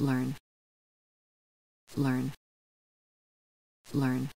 learn. Learn. Learn.